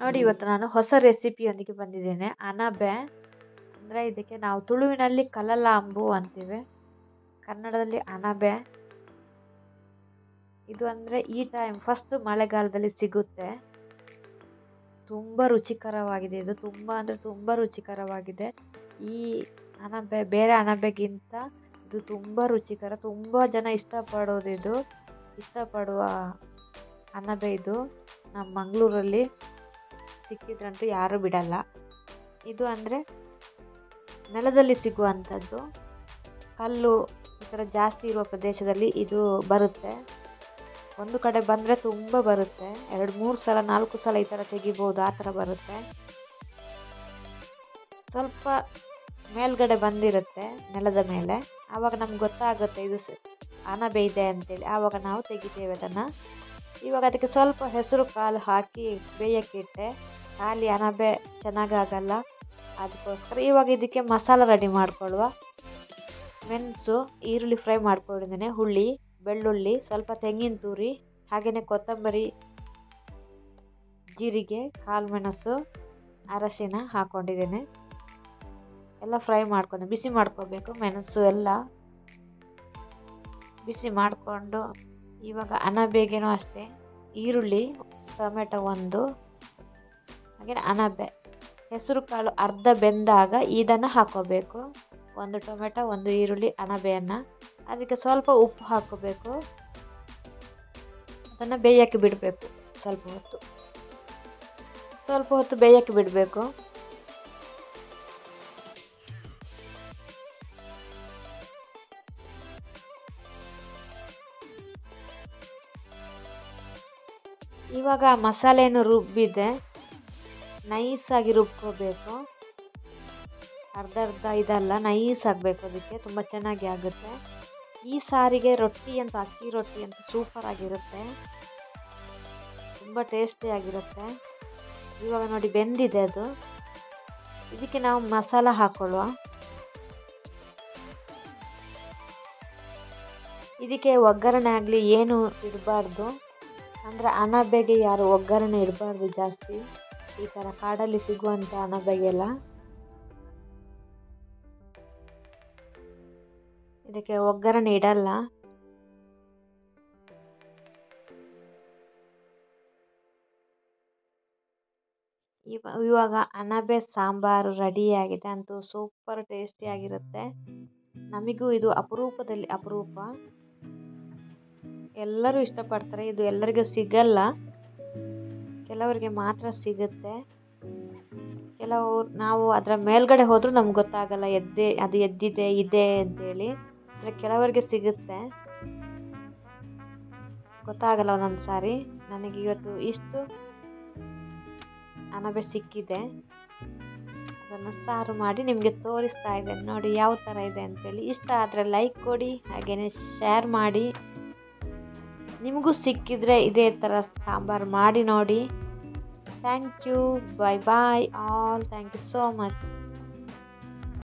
ನೋಡಿ, ಇವತ್ತು ನಾನು ಹೊಸ ರೆಸಿಪಿಯೊಂದಿಗೆ ಬಂದಿದ್ದೇನೆ. ಅನಬೆ, ಅಂದರೆ ಇದಕ್ಕೆ ನಾವು ತುಳುವಿನಲ್ಲಿ ಕಲಲಾಂಬು ಅಂತೀವಿ. ಕನ್ನಡದಲ್ಲಿ ಅನಬೆ. ಇದು ಅಂದರೆ ಈ ಟೈಮ್ ಫಸ್ಟ್ ಮಳೆಗಾಲದಲ್ಲಿ ಸಿಗುತ್ತೆ. ತುಂಬ ರುಚಿಕರವಾಗಿದೆ ಇದು. ತುಂಬ ಅಂದರೆ ತುಂಬ ರುಚಿಕರವಾಗಿದೆ. ಈ ಅನಬೆ, ಬೇರೆ ಅನಬೆಗಿಂತ ಇದು ತುಂಬ ರುಚಿಕರ. ತುಂಬ ಜನ ಇಷ್ಟಪಡೋದು ಇದು. ಇಷ್ಟಪಡುವ ಅನಬೆ ಇದು ನಮ್ಮ ಮಂಗಳೂರಲ್ಲಿ. ಸಿಕ್ಕಿದ್ರಂತೂ ಯಾರೂ ಬಿಡಲ್ಲ. ಇದು ಅಂದರೆ ನೆಲದಲ್ಲಿ ಸಿಗುವಂಥದ್ದು. ಕಲ್ಲು ಈ ಥರ ಜಾಸ್ತಿ ಇರುವ ಪ್ರದೇಶದಲ್ಲಿ ಇದು ಬರುತ್ತೆ. ಒಂದು ಕಡೆ ಬಂದರೆ ತುಂಬ ಬರುತ್ತೆ. ಎರಡು, ಮೂರು ಸಲ, ನಾಲ್ಕು ಸಲ ಈ ಥರ ತೆಗಿಬೋದು, ಆ ಥರ ಬರುತ್ತೆ. ಸ್ವಲ್ಪ ಮೇಲ್ಗಡೆ ಬಂದಿರುತ್ತೆ ನೆಲದ ಮೇಲೆ. ಆವಾಗ ನಮ್ಗೆ ಗೊತ್ತಾಗುತ್ತೆ ಇದು ಅನಬೆ ಇದೆ ಅಂತೇಳಿ. ಆವಾಗ ನಾವು ತೆಗಿತೇವೆ ಅದನ್ನು. ಇವಾಗ ಅದಕ್ಕೆ ಸ್ವಲ್ಪ ಹೆಸರು ಕಾಳು ಹಾಕಿ ಬೇಯಕ್ಕೆ ಇಟ್ಟೆ. ಖಾಲಿ ಅಣಬೆ ಚೆನ್ನಾಗಾಗಲ್ಲ. ಅದಕ್ಕೋಸ್ಕರ ಇವಾಗ ಇದಕ್ಕೆ ಮಸಾಲ ರೆಡಿ ಮಾಡಿಕೊಳ್ಳುವ ಮೆಣಸು, ಈರುಳ್ಳಿ ಫ್ರೈ ಮಾಡ್ಕೊಂಡಿದ್ದೇನೆ, ಹುಳಿ, ಬೆಳ್ಳುಳ್ಳಿ, ಸ್ವಲ್ಪ ತೆಂಗಿನ ತುರಿ ಹಾಗೆಯೇ ಕೊತ್ತಂಬರಿ ಜೀರಿಗೆ ಕಾಳು ಮೆಣಸು, ಅರಶಿನ ಹಾಕ್ಕೊಂಡಿದ್ದೇನೆ ಎಲ್ಲ ಫ್ರೈ ಮಾಡ್ಕೊಂಡು. ಬಿಸಿ ಮಾಡ್ಕೋಬೇಕು ಮೆಣಸು ಎಲ್ಲ. ಬಿಸಿ ಮಾಡಿಕೊಂಡು ಇವಾಗ ಅನಬೆಗೇನೂ ಅಷ್ಟೇ. ಈರುಳ್ಳಿ, ಟೊಮೆಟೊ ಒಂದು. ಹಾಗೆ ಅನಬೆ. ಹೆಸರು ಕಾಳು ಅರ್ಧ ಬೆಂದಾಗ ಇದನ್ನು ಹಾಕೋಬೇಕು. ಒಂದು ಟೊಮೆಟೊ, ಒಂದು ಈರುಳ್ಳಿ ಅಣಬೆಯನ್ನು ಅದಕ್ಕೆ ಸ್ವಲ್ಪ ಉಪ್ಪು ಹಾಕೋಬೇಕು. ಅದನ್ನು ಬೇಯಕ್ಕೆ ಬಿಡಬೇಕು. ಸ್ವಲ್ಪ ಹೊತ್ತು. ಸ್ವಲ್ಪ ಹೊತ್ತು ಬೇಯಕ್ಕೆ ಬಿಡಬೇಕು. ಇವಾಗ ಮಸಾಲೆಯನ್ನು ರುಬ್ಬಿದೆ. ನೈಸಾಗಿ ರುಬ್ಕೋಬೇಕು. ಅರ್ಧ ಅರ್ಧ ಇದಲ್ಲ, ನೈಸ್ ಆಗಬೇಕು ಅದಕ್ಕೆ, ತುಂಬ ಚೆನ್ನಾಗಿ ಆಗುತ್ತೆ. ಈ ಸಾರಿಗೆ ರೊಟ್ಟಿ ಅಂತ, ಅಕ್ಕಿ ರೊಟ್ಟಿ ಅಂತ ಸೂಪರ್ ಆಗಿರುತ್ತೆ. ತುಂಬ ಟೇಸ್ಟಿಯಾಗಿರುತ್ತೆ ಇವಾಗ ನೋಡಿ ಬೆಂದಿದೆ ಅದು. ಇದಕ್ಕೆ ನಾವು ಮಸಾಲ ಹಾಕೊಳ್ಳುವ. ಇದಕ್ಕೆ ಒಗ್ಗರಣೆ ಆಗಲಿ ಏನು ಇಡಬಾರ್ದು. ಅಂದರೆ ಅಣಬೆಗೆ ಯಾರು ಒಗ್ಗರಣೆ ಇಡಬಾರ್ದು ಜಾಸ್ತಿ. ಈ ಥರ ಕಾಡಲ್ಲಿ ಸಿಗುವಂಥ ಅಣಬೆಗೆಲ್ಲ ಇದಕ್ಕೆ ಒಗ್ಗರಣೆ ಇಡಲ್ಲ. ಇವ, ಇವಾಗ ಅಣಬೆ ಸಾಂಬಾರು ರೆಡಿಯಾಗಿದೆ. ಅಂತೂ ಸೂಪರ್ ಟೇಸ್ಟಿಯಾಗಿರುತ್ತೆ. ನಮಗೂ ಇದು ಅಪರೂಪದಲ್ಲಿ ಅಪರೂಪ. ಎಲ್ಲರೂ ಇಷ್ಟಪಡ್ತಾರೆ. ಇದು ಎಲ್ಲರಿಗೂ ಸಿಗಲ್ಲ. ಕೆಲವರಿಗೆ ಮಾತ್ರ ಸಿಗುತ್ತೆ. ಕೆಲವು ನಾವು ಅದರ ಮೇಲ್ಗಡೆ ಹೋದರೂ ನಮ್ಗೆ ಗೊತ್ತಾಗಲ್ಲ, ಎದ್ದೆ, ಅದು ಎದ್ದಿದೆ, ಇದೆ ಅಂತೇಳಿ. ಅಂದರೆ ಕೆಲವರಿಗೆ ಸಿಗುತ್ತೆ. ಗೊತ್ತಾಗಲ್ಲ ಒಂದೊಂದು ಸಾರಿ. ನನಗೆ ಇವತ್ತು ಇಷ್ಟು ಅನಬೆ ಸಿಕ್ಕಿದೆ. ಅದನ್ನು ಸಾರು ಮಾಡಿ ನಿಮಗೆ ತೋರಿಸ್ತಾ ಇದ್ದೇನೆ. ನೋಡಿ ಯಾವ ಥರ ಇದೆ ಅಂತೇಳಿ. ಇಷ್ಟ ಆದರೆ ಲೈಕ್ ಕೊಡಿ ಹಾಗೆಯೇ ಶೇರ್ ಮಾಡಿ. ನಿಮಗೂ ಸಿಕ್ಕಿದರೆ ಇದೇ ಥರ ಸಾಂಬಾರು ಮಾಡಿ ನೋಡಿ. Thank you. Bye bye, all. Thank you so much.